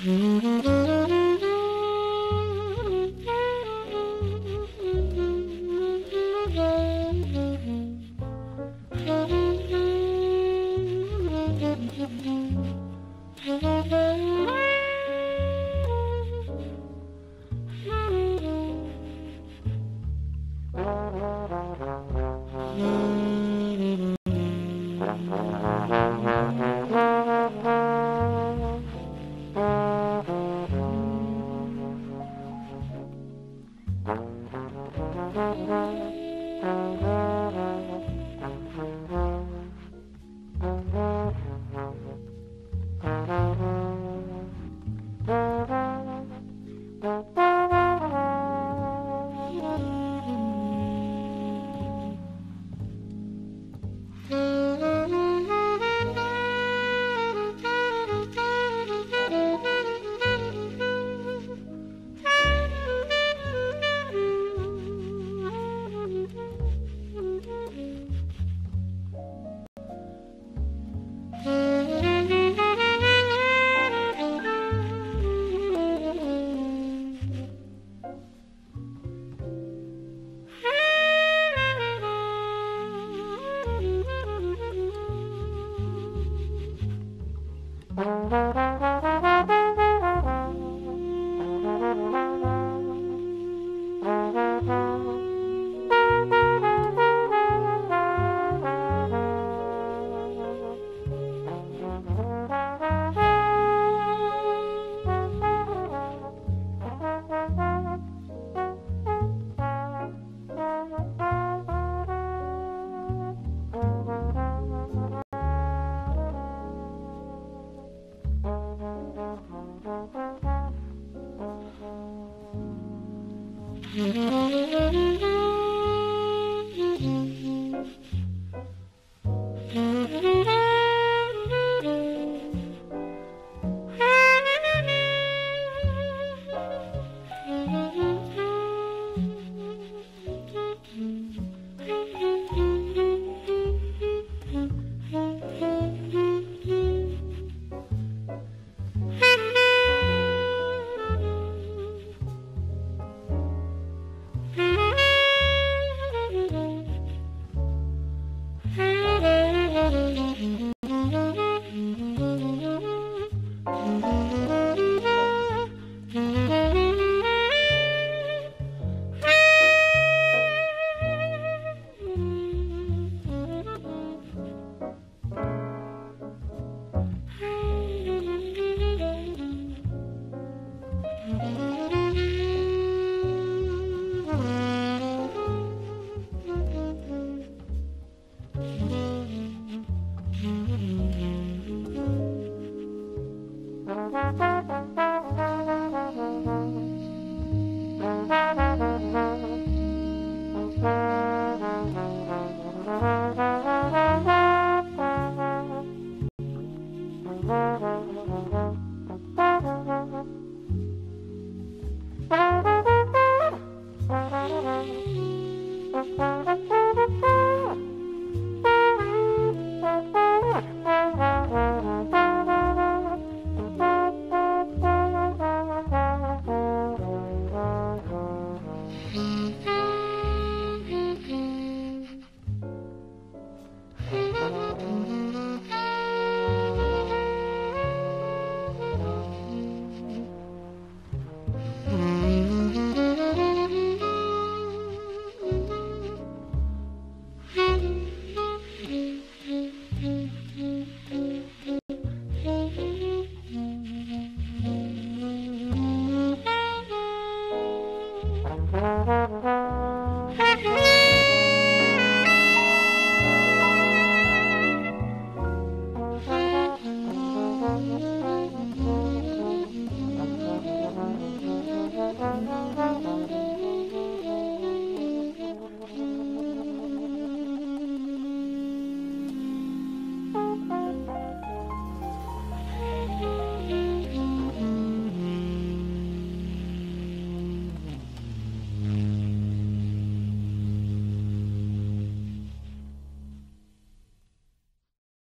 Mm-hmm. Música Música Mm-hmm.